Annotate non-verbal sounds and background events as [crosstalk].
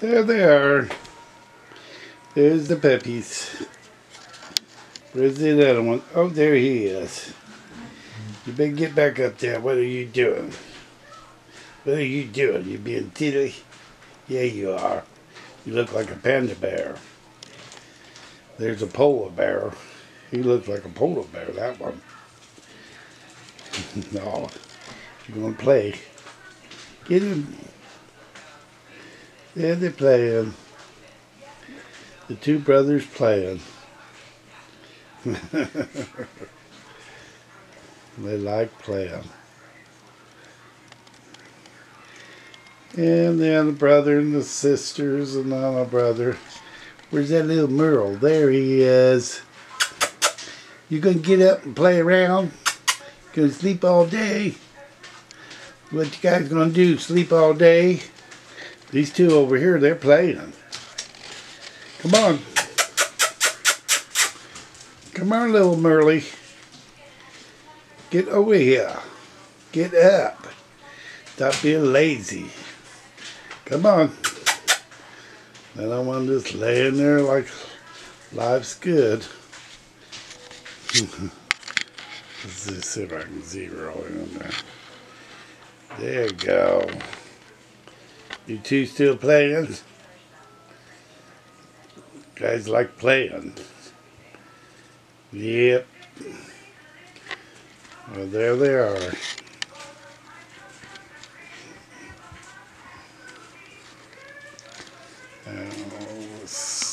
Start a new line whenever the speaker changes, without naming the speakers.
There they are. There's the puppies. Where's the other one? Oh, there he is. You better get back up there. What are you doing? What are you doing? You being silly? Yeah, you are. You look like a panda bear. There's a polar bear. He looks like a polar bear, that one. [laughs] no. You're going to play. Get him. They're playing. Um, the two brothers playing. [laughs] they like playing. And then the brother and the sisters and then my brother. Where's that little Merle? There he is. You gonna get up and play around? Gonna sleep all day? What you guys gonna do? Sleep all day? These two over here, they're playing. Come on. Come on, little Merle. Get over here. Get up. Stop being lazy. Come on. I don't want to just laying there like life's good. [laughs] Let's see if I can zero in there. There you go. You two still playing? Guys like playing. Yep. Well, there they are. Uh,